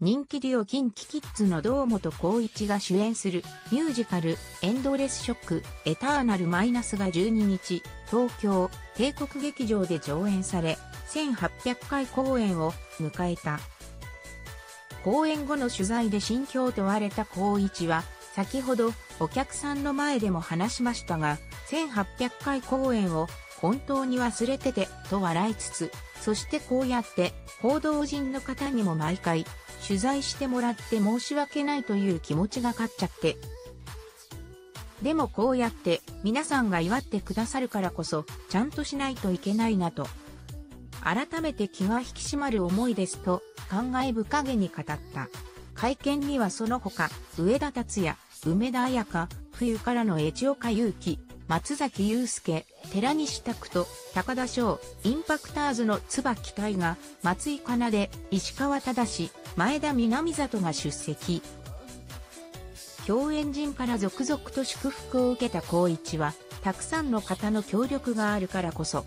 人気デュオキンキキッズの堂本光一が主演するミュージカルエンドレスショックエターナルマイナスが12日東京帝国劇場で上演され1800回公演を迎えた。公演後の取材で心境を問われた光一は先ほどお客さんの前でも話しましたが1800回公演を本当に忘れててと笑いつつそしてこうやって報道陣の方にも毎回取材してもらって申し訳ないという気持ちが勝っちゃって。でもこうやって皆さんが祝ってくださるからこそちゃんとしないといけないなと。改めて気が引き締まる思いですと感慨深げに語った。会見にはその他、上田達也、梅田彩香、冬からのエチオカ祐希、松崎祐介、寺西拓人、高田翔、インパクターズの椿大が、松井奏で、石川忠前田南里が出席。共演陣から続々と祝福を受けた光一は、たくさんの方の協力があるからこそ、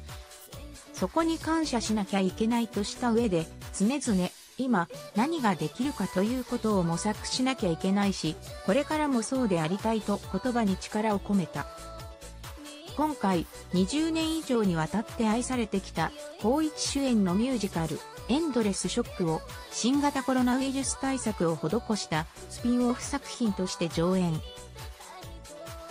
そこに感謝しなきゃいけないとした上で、常々、今、何ができるかということを模索しなきゃいけないし、これからもそうでありたいと言葉に力を込めた。今回、20年以上にわたって愛されてきた、光一主演のミュージカル、エンドレスショックを新型コロナウイルス対策を施したスピンオフ作品として上演。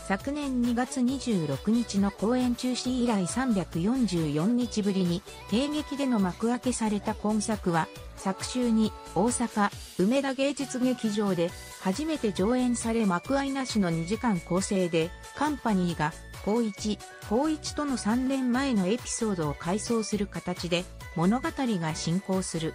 昨年2月26日の公演中止以来344日ぶりに帝劇での幕開けされた今作は昨週に大阪梅田芸術劇場で初めて上演され幕開なしの2時間構成でカンパニーが高一、高一との3年前のエピソードを回想する形で物語が進行する。